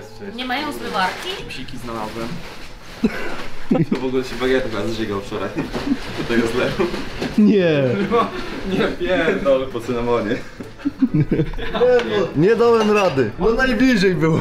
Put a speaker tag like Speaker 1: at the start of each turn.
Speaker 1: Cześć.
Speaker 2: Nie mają zmywarki?
Speaker 1: Psiki znalazłem. To w ogóle się bagieta chyba zżygał wczoraj. Do tego zlewu.
Speaker 3: Nie.
Speaker 1: Nie pierdol. Po cynamonie.
Speaker 3: Nie dałem rady. No najbliżej było.